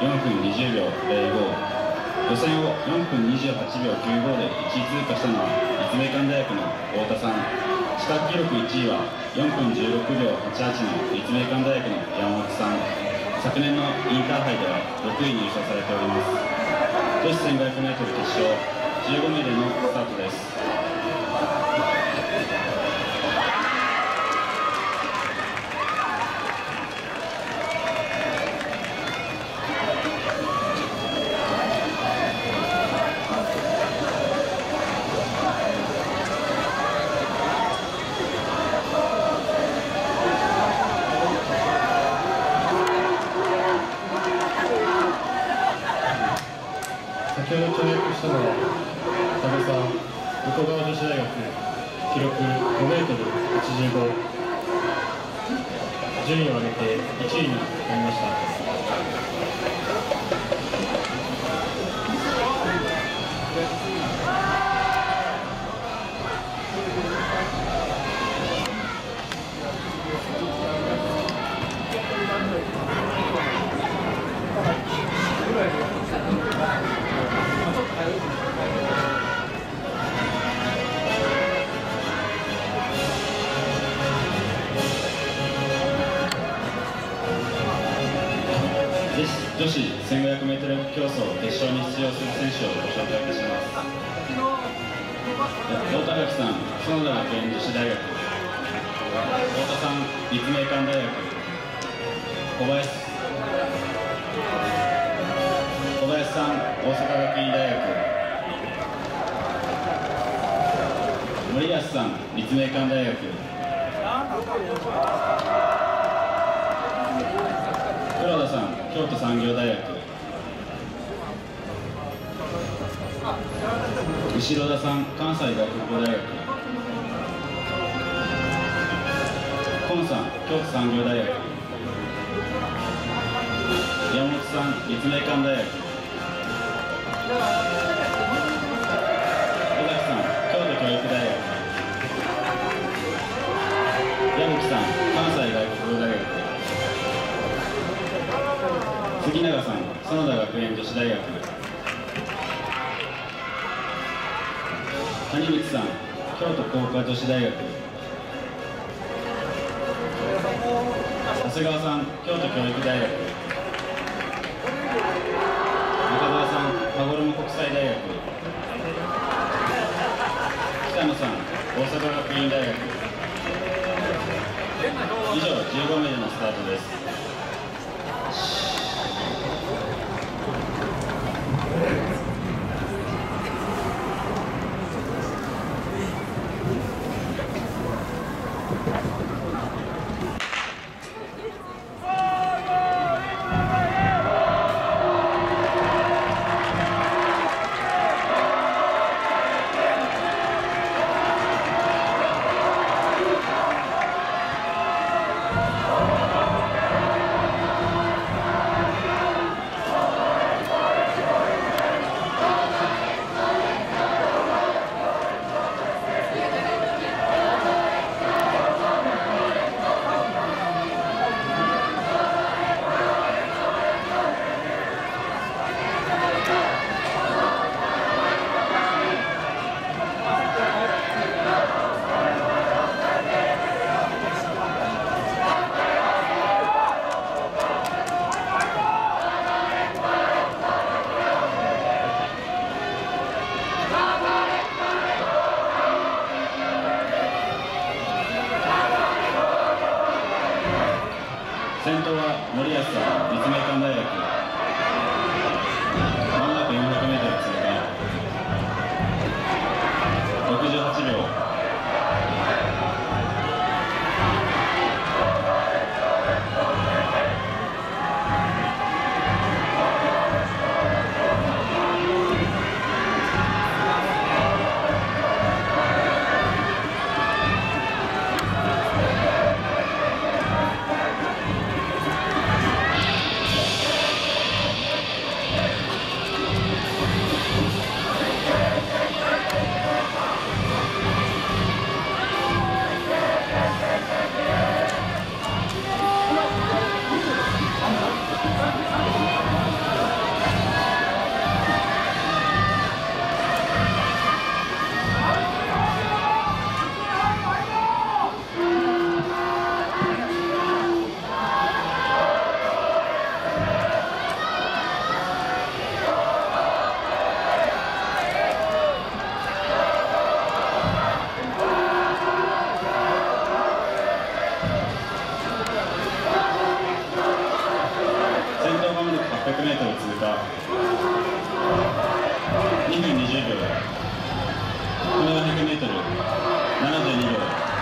4分20秒05予選を4分28秒95で1位通過したのは立命館大学の太田さん。視覚記録1位は4分16秒88の立命館大学の山本さん。昨年のインターハイでは6位入賞されております。女子 1500m 決勝15名でのスタートです。先ほど跳躍したのは佐野さん横川女子大学記録 5m85 順位を上げて1位になりました。女子 1500m 競争決勝に出場する選手をご紹介いたします。太田垣さん園田学園女子大学太田さん立命館大学小林小林さん大阪学院大学森保さん立命館大学黒田さん京都産業大学後田さん関西学部大学今さん京都産業大学山本さん立命館大学尾崎さん京都教育大学矢吹さん。杉永さん園田学園女子大学谷口さん京都工科女子大学。長谷川さん京都教育大学。中澤さん羽衣国際大学北野さん大阪学院大学。以上15名でのスタートです。Thank Virginia.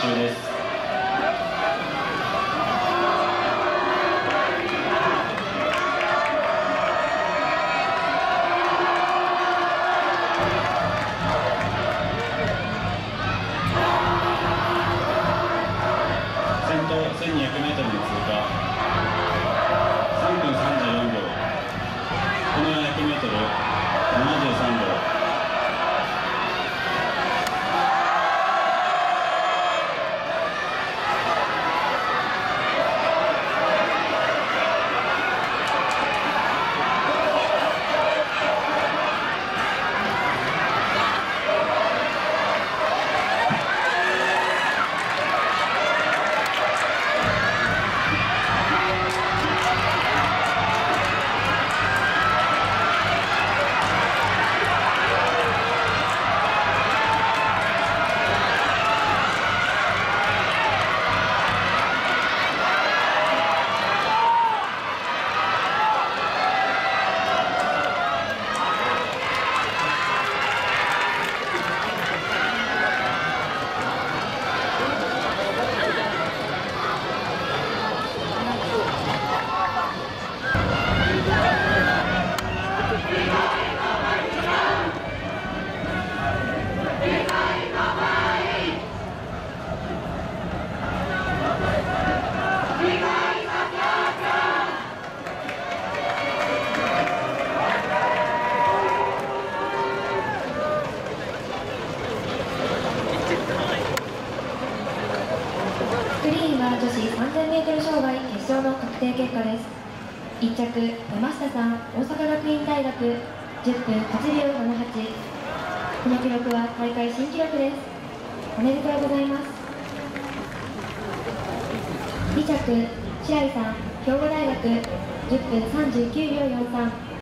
周です。定結果です。1着山下さん大阪学院大学10分8秒78この記録は大会新記録です。おめでとうございます。2着白井さん兵庫大学10分39秒43